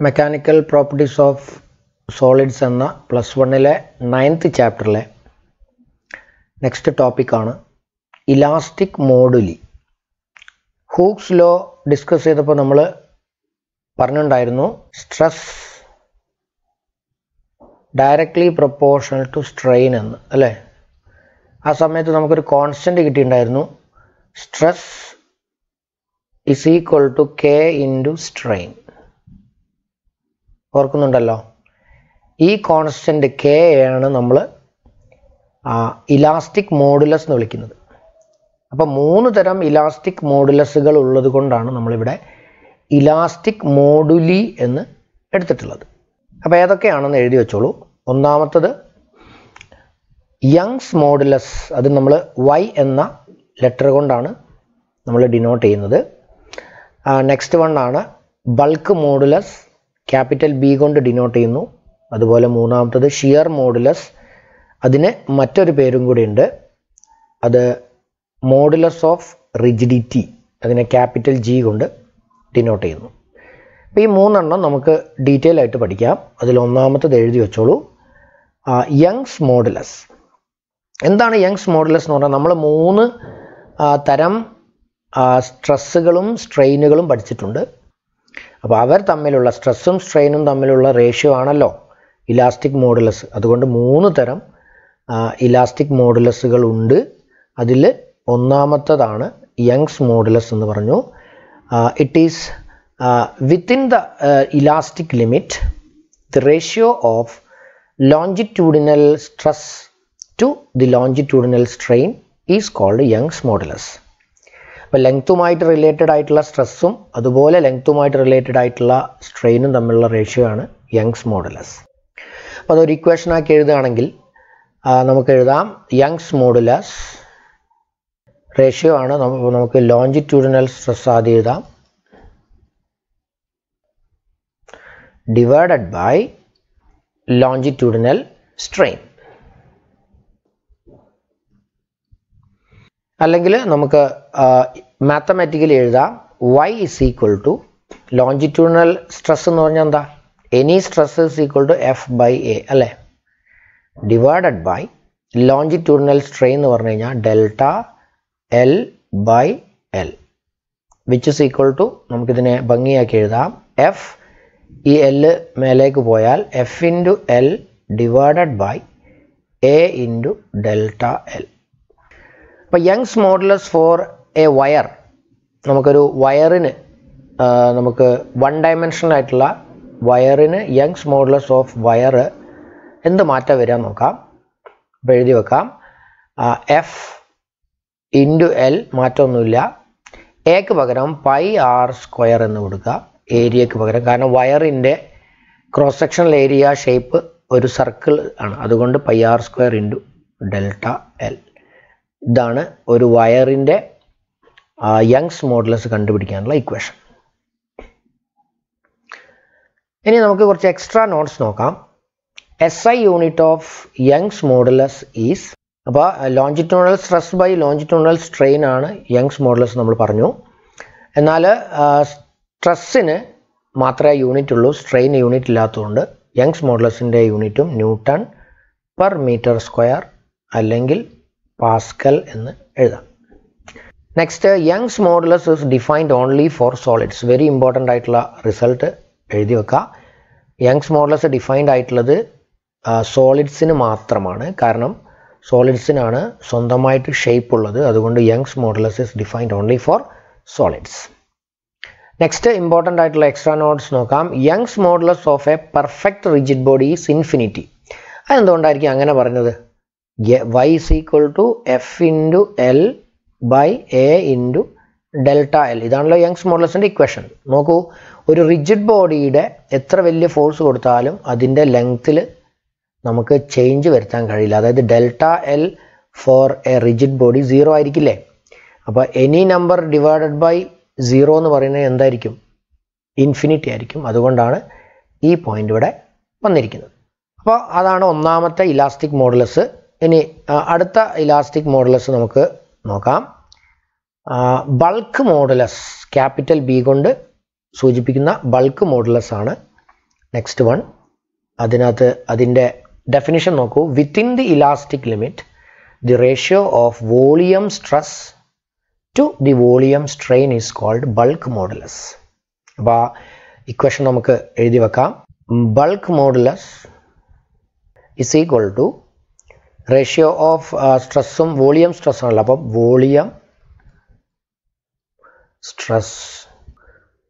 Mechanical properties of solids എന്ന plus വണ്ണിലെ ninth ചാപ്റ്ററിലെ നെക്സ്റ്റ് ടോപ്പിക്കാണ് elastic moduli Hooke's law discuss ചെയ്തപ്പോൾ നമ്മൾ പറഞ്ഞിട്ടുണ്ടായിരുന്നു stress directly proportional to strain എന്ന് അല്ലേ? ആ സമയത്ത് നമുക്കൊരു കോൺസ്റ്റന്റ് കിട്ടിയിട്ടുണ്ടായിരുന്നു stress is equal to K into strain ഓർക്കുന്നുണ്ടല്ലോ. ഈ കോൺസ്റ്റന്റ് കെ ആണ് നമ്മൾ ഇലാസ്റ്റിക് മോഡുലസ് എന്ന് വിളിക്കുന്നത്. അപ്പോൾ മൂന്ന് തരം ഇലാസ്റ്റിക് മോഡുലസുകൾ ഉള്ളത് കൊണ്ടാണ് നമ്മളിവിടെ ഇലാസ്റ്റിക് മോഡുലി എന്ന് എടുത്തിട്ടുള്ളത്. അപ്പോൾ ഏതൊക്കെയാണെന്ന് എഴുതി വെച്ചോളൂ. ഒന്നാമത്തത് യങ്സ് മോഡുലസ് അത് നമ്മൾ വൈ എന്ന ലെറ്റർ കൊണ്ടാണ് നമ്മൾ ഡിനോട്ട് ചെയ്യുന്നത്. നെക്സ്റ്റ് വൺ ആണ് ബൾക്ക് മോഡുലസ് ക്യാപിറ്റൽ ബി കൊണ്ട് ഡിനോട്ട് ചെയ്യുന്നു. അതുപോലെ മൂന്നാമത്തത് ഷിയർ മോഡുലസ് അതിന് മറ്റൊരു പേരും കൂടി ഉണ്ട്. അത് മോഡുലസ് ഓഫ് റിജിഡിറ്റി അതിനെ ക്യാപിറ്റൽ ജി കൊണ്ട് ഡിനോട്ട് ചെയ്യുന്നു. അപ്പോൾ ഈ മൂന്നെണ്ണം നമുക്ക് ഡീറ്റെയിൽ ആയിട്ട് പഠിക്കാം. അതിൽ ഒന്നാമത്തത് എഴുതി വെച്ചോളൂ. യങ്സ് മോഡുലസ് എന്താണ് യങ്സ് മോഡുലസ് എന്ന് പറഞ്ഞാൽ നമ്മൾ മൂന്ന് തരം സ്ട്രെസ്സുകളും സ്ട്രെയിനുകളും പഠിച്ചിട്ടുണ്ട്. അപ്പോൾ അവർ തമ്മിലുള്ള സ്ട്രെസ്സും സ്ട്രെയിനും തമ്മിലുള്ള റേഷ്യോ ആണല്ലോ ഇലാസ്റ്റിക് മോഡുലസ്. അതുകൊണ്ട് മൂന്ന് തരം ഇലാസ്റ്റിക് മോഡുലസുകൾ ഉണ്ട്. അതിൽ ഒന്നാമത്തതാണ് യങ്സ് മോഡുലസ് എന്ന് പറഞ്ഞു. It is within the elastic limit the ratio of longitudinal stress to the longitudinal strain is called Young's modulus. അപ്പോൾ ലെങ്ത്തുമായിട്ട് റിലേറ്റഡ് ആയിട്ടുള്ള സ്ട്രെസ്സും അതുപോലെ ലെങ്ത്തുമായിട്ട് റിലേറ്റഡ് ആയിട്ടുള്ള സ്ട്രെയിനും തമ്മിലുള്ള റേഷ്യോ ആണ് യങ്സ് മോഡുലസ്. അപ്പോൾ അതൊരു ഇക്വേഷൻ ആക്കി എഴുതുകയാണെങ്കിൽ നമുക്ക് എഴുതാം. യങ്സ് മോഡുലസ് റേഷ്യോ ആണ് നമുക്ക് ലോഞ്ചിറ്റ്യൂഡിനൽ സ്ട്രെസ് ആദ്യം എഴുതാം. ഡിവൈഡഡ് ബൈ ലോഞ്ചിറ്റ്യൂഡിനൽ സ്ട്രെയിൻ അല്ലെങ്കിൽ നമുക്ക് മാത്തമാറ്റിക്കലി എഴുതാം. Y is equal to longitudinal stress എന്ന് പറഞ്ഞാൽ എന്താ? Any stress is equal to F by A അല്ലേ? ഡിവൈഡഡ് ബൈ ലോഞ്ചിറ്റ്യൂഡിനൽ സ്ട്രെയിൻ എന്ന് പറഞ്ഞു കഴിഞ്ഞാൽ delta L by L which is equal to നമുക്കിതിനെ ഭംഗിയാക്കി എഴുതാം. എഫ് ഈ എൽ മേലേക്ക് പോയാൽ F into L divided by A into delta L അപ്പോൾ Young's modulus for a wire. നമുക്കൊരു വയറിന് നമുക്ക് വൺ ഡയമെൻഷണൽ ആയിട്ടുള്ള വയറിന് യങ്സ് മോഡലസ് ഓഫ് വയർ എന്ത് മാറ്റം വരാൻ നോക്കാം. അപ്പോൾ എഴുതി വെക്കാം. എഫ് ഇന്റു എൽ മാറ്റമൊന്നുമില്ല. എക്ക് പകരം പൈ ആർ സ്ക്വയർ എന്ന് കൊടുക്കുക. ഏരിയക്ക് പകരം. കാരണം വയറിന്റെ ക്രോസ് സെക്ഷണൽ ഏരിയ ഷേപ്പ് ഒരു സർക്കിൾ ആണ്. അതുകൊണ്ട് pi R square into delta L ഇതാണ് ഒരു വയറിന്റെ യങ്സ് മോഡലസ് കണ്ടുപിടിക്കാനുള്ള ഇക്വേഷൻ ഇനി നമുക്ക് കുറച്ച് എക്സ്ട്രാ നോട്ട്സ് നോക്കാം. S I unit of Young's modulus is അപ്പോൾ longitudinal stress by longitudinal strain ആണ് യങ്സ് മോഡലസ് നമ്മൾ പറഞ്ഞു. എന്നാൽ സ്ട്രെസ്സിന് മാത്രമേ യൂണിറ്റ് ഉള്ളൂ സ്ട്രെയിൻ യൂണിറ്റ് ഇല്ലാത്തതുകൊണ്ട് യങ്സ് മോഡലസിന്റെ യൂണിറ്റും ന്യൂട്ടൺ പെർ മീറ്റർ സ്ക്വയർ അല്ലെങ്കിൽ പാസ്കൽ എന്ന് എഴുതാം. Next Young's modulus is defined only for solids very important ആയിട്ടുള്ള റിസൾട്ട് എഴുതി വെക്കുക യങ്സ് മോഡുലസ് ഡിഫൈൻഡ് ആയിട്ടുള്ളത് സോളിഡ്സിന് മാത്രമാണ്. കാരണം സോളിഡ്സിനാണ് സ്വന്തമായിട്ട് ഷേപ്പ് ഉള്ളത്. അതുകൊണ്ട് Young's modulus is defined only for solids next important ആയിട്ടുള്ള എക്സ്ട്രാ നോട്ട്സ് നോക്കാം. Young's modulus of a perfect rigid body is infinity അതെന്തുകൊണ്ടായിരിക്കും അങ്ങനെ പറഞ്ഞത്? Y is equal to f into L by A into delta L ഇതാണല്ലോ Young's മോഡലസിന്റെ equation നോക്കൂ ഒരു rigid ബോഡിയുടെ എത്ര വലിയ ഫോഴ്സ് കൊടുത്താലും അതിന്റെ ലെങ്ത്തിൽ നമുക്ക് ചേഞ്ച് വരുത്താൻ കഴിയില്ല. അതായത് delta L for a rigid body zero ആയിരിക്കില്ലേ? അപ്പോൾ any number divided by zero എന്ന് പറയുന്നത് എന്തായിരിക്കും? ഇൻഫിനിറ്റി ആയിരിക്കും. അതുകൊണ്ടാണ് ഈ പോയിന്റ് ഇവിടെ വന്നിരിക്കുന്നത്. അപ്പോൾ അതാണ് ഒന്നാമത്തെ ഇലാസ്റ്റിക് മോഡലസ് ഇനി അടുത്ത ഇലാസ്റ്റിക് മോഡലസ് നമുക്ക് നോക്കാം. ബൾക്ക് മോഡലസ് ക്യാപിറ്റൽ ബി കൊണ്ട് സൂചിപ്പിക്കുന്ന ബൾക്ക് മോഡുലസ് ആണ് നെക്സ്റ്റ് വൺ അതിനകത്ത് അതിന്റെ ഡെഫിനിഷൻ നോക്കൂ. Within the elastic limit the ratio of volume stress to the volume strain is called bulk modulus അപ്പോൾ ആ ഇക്വേഷൻ നമുക്ക് എഴുതി വെക്കാം. Bulk modulus is equal to ratio of സ്ട്രെസ്സും വോളിയം സ്ട്രെസ് ആണല്ലോ. അപ്പം volume stress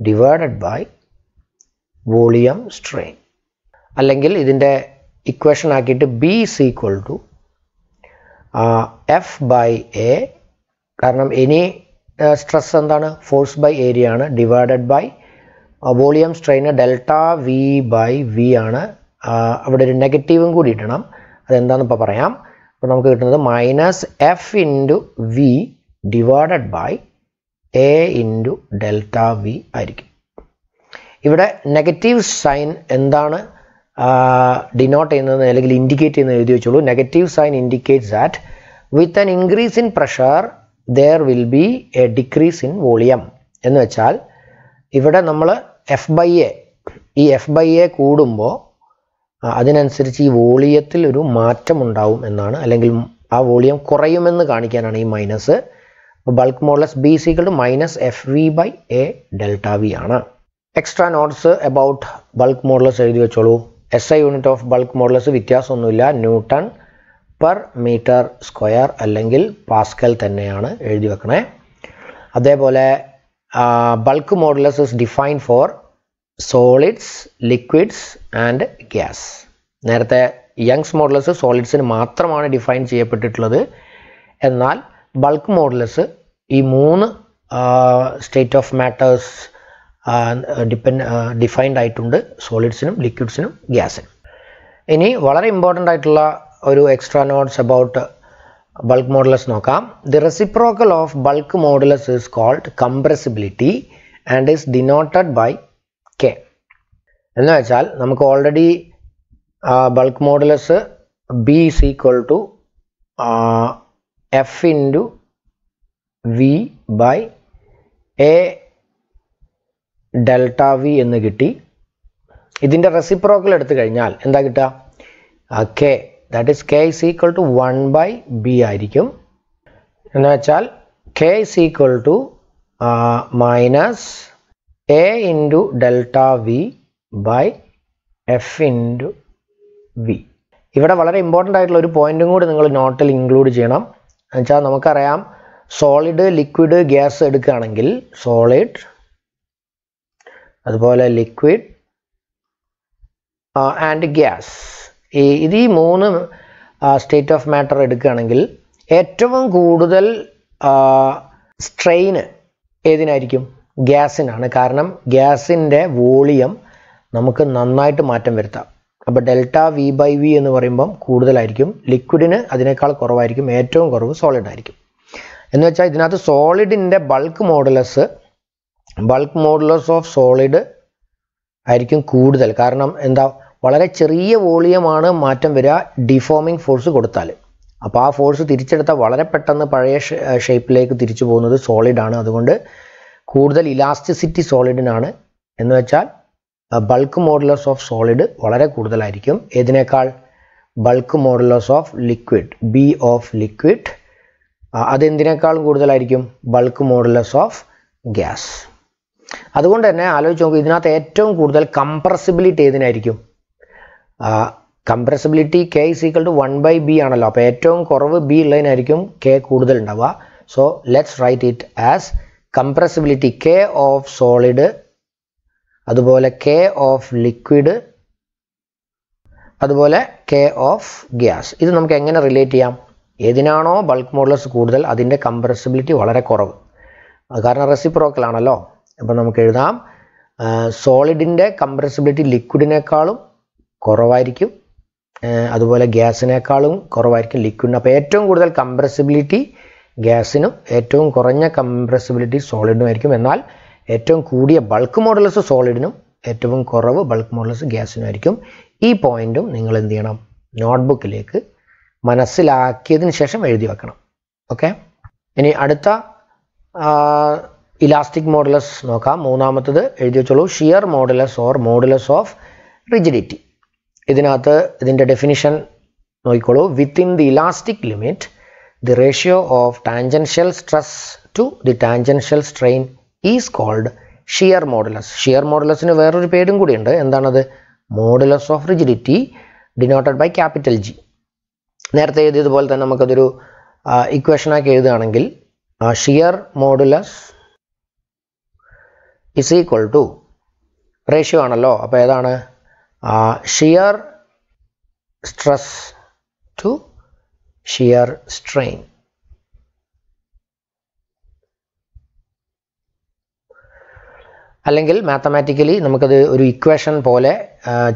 divided by volume strain അല്ലെങ്കിൽ ഇതിന്റെ ഇക്വേഷൻ ആക്കിയിട്ട് B is equal to F by A കാരണം ഇനി സ്ട്രെസ് എന്താണ്? ഫോഴ്സ് ബൈ ഏരിയ ആണ്. ഡിവൈഡഡ് ബൈ വോളിയം സ്ട്രെയിന് ഡെൽറ്റ വി ബൈ വി ആണ്. അവിടെ ഒരു നെഗറ്റീവും കൂടി ഇടണം. അതെന്താണെന്ന് ഇപ്പോൾ പറയാം. അപ്പോൾ നമുക്ക് കിട്ടുന്നത് minus F into V divided by A into delta V ആയിരിക്കും. ഇവിടെ നെഗറ്റീവ് സൈൻ എന്താണ്? ഡിനോട്ട് ചെയ്യുന്നത് അല്ലെങ്കിൽ ഇൻഡിക്കേറ്റ് ചെയ്യുന്നത് എഴുതി വെച്ചോളൂ. Negative sign indicates that with an increase in pressure there will be a decrease in volume എന്ന് വെച്ചാൽ ഇവിടെ നമ്മൾ എഫ് ബൈ എ ഈ എഫ് ബൈ എ കൂടുമ്പോൾ അതിനനുസരിച്ച് ഈ വോളിയത്തിൽ ഒരു മാറ്റം ഉണ്ടാവും എന്നാണ്. അല്ലെങ്കിൽ ആ വോളിയം കുറയുമെന്ന് കാണിക്കാനാണ് ഈ minus bulk modulus B equal to minus F V by A delta V ആണ്. Extra notes about bulk modulus എഴുതി വെച്ചോളൂ. S I unit of bulk modulus വ്യത്യാസമൊന്നുമില്ല. ന്യൂട്ടൺ പെർ മീറ്റർ സ്ക്വയർ അല്ലെങ്കിൽ പാസ്കൽ തന്നെയാണ് എഴുതി വെക്കണേ. അതേപോലെ bulk modulus is define for solids liquids and gas നേരത്തെ യങ്സ് മോഡലസ് സോളിഡ്സിന് മാത്രമാണ് ഡിഫൈൻ ചെയ്യപ്പെട്ടിട്ടുള്ളത്. എന്നാൽ ബൾക്ക് മോഡലസ് ഈ മൂന്ന് state of matters depend defined ആയിട്ടുണ്ട് സോളിഡ്സിനും ലിക്വിഡ്സിനും ഗ്യാസിനും ഇനി വളരെ ഇമ്പോർട്ടന്റ് ആയിട്ടുള്ള ഒരു extra notes about bulk modulus നോക്കാം. The reciprocal of bulk modulus is called compressibility and is denoted by K. എന്ന് വെച്ചാൽ നമുക്ക് already bulk modulus B is equal to F into V by A delta V എന്ന് കിട്ടി. ഇതിന്റെ reciprocal എടുത്തു കഴിഞ്ഞാൽ എന്താ കിട്ടുക? K that is K is equal to one by B ആയിരിക്കും. എന്ന് വെച്ചാൽ K is equal to minus A into delta V by F into V ഇവിടെ വളരെ ഇമ്പോർട്ടന്റ് ആയിട്ടുള്ള ഒരു പോയിന്റും കൂടി നിങ്ങൾ നോട്ടിൽ ഇൻക്ലൂഡ് ചെയ്യണം. എന്നുവെച്ചാൽ നമുക്കറിയാം സോളിഡ് ലിക്വിഡ് ഗ്യാസ് എടുക്കുകയാണെങ്കിൽ സോളിഡ് അതുപോലെ ലിക്വിഡ് ആൻഡ് ഗ്യാസ് ഈ ഇത് ഈ മൂന്ന് സ്റ്റേറ്റ് ഓഫ് മാറ്റർ എടുക്കുകയാണെങ്കിൽ ഏറ്റവും കൂടുതൽ സ്ട്രെയിന് ഏതിനായിരിക്കും? ഗ്യാസിനാണ്. കാരണം ഗ്യാസിന്റെ വോളിയം നമുക്ക് നന്നായിട്ട് മാറ്റം വരുത്താം. അപ്പോൾ ഡെൽറ്റ വി ബൈ വി എന്ന് പറയുമ്പം കൂടുതലായിരിക്കും. ലിക്വിഡിന് അതിനേക്കാൾ കുറവായിരിക്കും. ഏറ്റവും കുറവ് സോളിഡ് ആയിരിക്കും. എന്ന് വെച്ചാൽ ഇതിനകത്ത് സോളിഡിന്റെ bulk modulus bulk modulus of solid ആയിരിക്കും കൂടുതൽ. കാരണം എന്താ? വളരെ ചെറിയ വോളിയമാണ് മാറ്റം വരിക ഡിഫോമിങ് ഫോഴ്സ് കൊടുത്താൽ അപ്പോൾ ആ ഫോഴ്സ് തിരിച്ചെടുത്താൽ വളരെ പെട്ടെന്ന് പഴയ ഷേപ്പിലേക്ക് തിരിച്ചു പോകുന്നത് സോളിഡാണ്. അതുകൊണ്ട് കൂടുതൽ ഇലാസ്റ്റിസിറ്റി സോളിഡിനാണ്. എന്ന് വെച്ചാൽ ബൾക്ക് മോഡുലസ് ഓഫ് സോളിഡ് വളരെ കൂടുതലായിരിക്കും. ഏതിനേക്കാൾ bulk modulus of liquid B of liquid അതെന്തിനേക്കാളും കൂടുതലായിരിക്കും? ബൾക്ക് മോഡുലസ് ഓഫ് ഗ്യാസ് അതുകൊണ്ട് തന്നെ ആലോചിച്ച് നോക്കുക ഇതിനകത്ത് ഏറ്റവും കൂടുതൽ compressibility ഏതിനായിരിക്കും? Compressibility K is equal to one by B ആണല്ലോ. അപ്പോൾ ഏറ്റവും കുറവ് ബി ഉള്ളതിനായിരിക്കും കെ കൂടുതൽ ഉണ്ടാവുക. So let's write it as compressibility K of solid അതുപോലെ കെ ഓഫ് ലിക്വിഡ് അതുപോലെ കെ ഓഫ് ഗ്യാസ്. ഇത് നമുക്ക് എങ്ങനെ റിലേറ്റ് ചെയ്യാം? ഏതിനാണോ ബൾക്ക് മോഡലസ് കൂടുതൽ അതിന്റെ കംപ്രസിബിലിറ്റി വളരെ കുറവ്. കാരണം റെസിപ്രോക്കൽ ആണല്ലോ. അപ്പോൾ നമുക്ക് എഴുതാം. സോളിഡിന്റെ കംപ്രസിബിലിറ്റി ലിക്വിഡിനേക്കാളും കുറവായിരിക്കും. അതുപോലെ ഗ്യാസിനേക്കാളും കുറവായിരിക്കും ലിക്വിഡിന്. അപ്പോൾ ഏറ്റവും കൂടുതൽ കംപ്രസിബിലിറ്റി ഗ്യാസിനും ഏറ്റവും കുറഞ്ഞ കംപ്രസിബിലിറ്റി സോളിഡിനും ആയിരിക്കും എന്നാൽ ഏറ്റവും കൂടിയ ബൾക്ക് മോഡലസ് സോളിഡിനും ഏറ്റവും കുറവ് ബൾക്ക് മോഡലസ് ഗ്യാസിനും ആയിരിക്കും ഈ പോയിന്റും നിങ്ങൾ എന്ത് ചെയ്യണം? നോട്ട്ബുക്കിലേക്ക് മനസ്സിലാക്കിയതിന് ശേഷം എഴുതി വെക്കണം. ഓക്കെ? ഇനി അടുത്ത ഇലാസ്റ്റിക് മോഡലസ് നോക്കാം. മൂന്നാമത്തത് എഴുതി വെച്ചോളൂ. Shear modulus or modulus of rigidity. ഇതിനകത്ത് ഇതിന്റെ ഡെഫിനിഷൻ നോക്കിക്കോളൂ. Within the elastic limit the ratio of tangential stress to the tangential strain is called shear modulus shear മോഡുലസിന് വേറൊരു പേരും കൂടിയുണ്ട്. എന്താണത്? Modulus of rigidity denoted by capital G നേരത്തെ എഴുതിയതുപോലെ തന്നെ നമുക്കതൊരു ഇക്വേഷനാക്കി എഴുതുകയാണെങ്കിൽ shear modulus is equal to ratio ആണല്ലോ. അപ്പോൾ ഏതാണ്? Shear stress to shear strain. അല്ലെങ്കിൽ മാത്തമാറ്റിക്കലി നമുക്കത് ഒരു ഇക്വേഷൻ പോലെ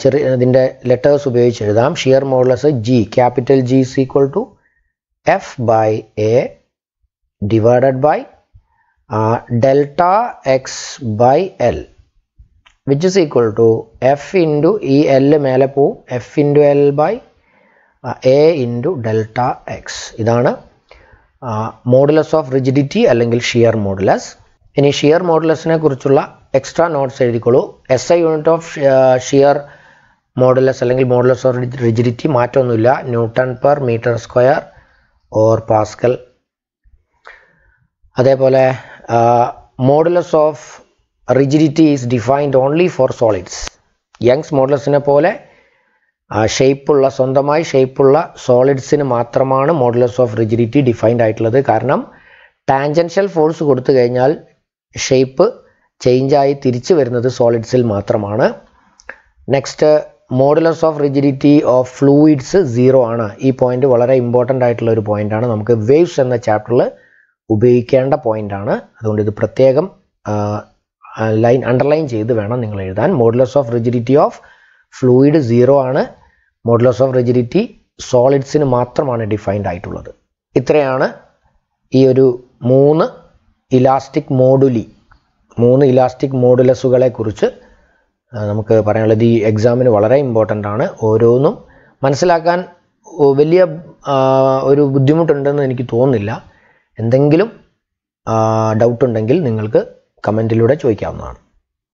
ചെറിയ ഇതിന്റെ ലെറ്റേഴ്സ് ഉപയോഗിച്ച് എഴുതാം shear modulus G capital G is equal to F by A divided by delta X by L which is equal to F into ഈ L മേലെ പോവും F into L by A into delta X ഇതാണ് modulus of rigidity അല്ലെങ്കിൽ shear modulus ഇനി shear മോഡുലസിനെ കുറിച്ചുള്ള extra notes എഴുതിക്കോളൂ. S I unit of shear modulus അല്ലെങ്കിൽ modulus of rigidity മാറ്റമൊന്നുമില്ല. Newton per metre square or pascal അതേപോലെ modulus of rigidity is defined only for solids Young's മോഡുലസിനെ പോലെ ഷേപ്പുള്ള സ്വന്തമായി ഷേപ്പുള്ള സോളിഡ്സിന് മാത്രമാണ് മോഡുലസ് ഓഫ് റിജിഡിറ്റി ഡിഫൈൻഡ് ആയിട്ടുള്ളത്. കാരണം ടാൻജൻഷ്യൽ ഫോഴ്സ് കൊടുത്തു കഴിഞ്ഞാൽ ഷേപ്പ് ചേഞ്ചായി തിരിച്ചു വരുന്നത് സോളിഡ്സിൽ മാത്രമാണ്. Next modulus of rigidity of fluids zero ആണ്. ഈ പോയിന്റ് വളരെ ഇമ്പോർട്ടന്റ് ആയിട്ടുള്ള ഒരു പോയിന്റ് ആണ്. നമുക്ക് വേവ്സ് എന്ന ചാപ്റ്ററിൽ ഉപയോഗിക്കേണ്ട പോയിന്റ് ആണ്. അതുകൊണ്ട് ഇത് പ്രത്യേകം ലൈൻ അണ്ടർലൈൻ ചെയ്ത് വേണം നിങ്ങൾ എഴുതാൻ. Modulus of rigidity of fluid zero ആണ്. മോഡുലസ് ഓഫ് റിജിഡിറ്റി സോളിഡ്സിന് മാത്രമാണ് ഡിഫൈൻഡ് ആയിട്ടുള്ളത്. ഇത്രയാണ് ഈ ഒരു മൂന്ന് ഇലാസ്റ്റിക് മോഡുലി മൂന്ന് ഇലാസ്റ്റിക് മോഡുലസുകളെ കുറിച്ച് നമുക്ക് പറയാനുള്ളത്. ഈ എക്സാമിന് വളരെ ഇമ്പോർട്ടന്റ് ആണ്. ഓരോന്നും മനസ്സിലാക്കാൻ വലിയ ഒരു ബുദ്ധിമുട്ടുണ്ടെന്ന് എനിക്ക് തോന്നുന്നില്ല. എന്തെങ്കിലും ഡൗട്ട് ഉണ്ടെങ്കിൽ നിങ്ങൾക്ക് കമന്റിലൂടെ ചോദിക്കാവുന്നതാണ്.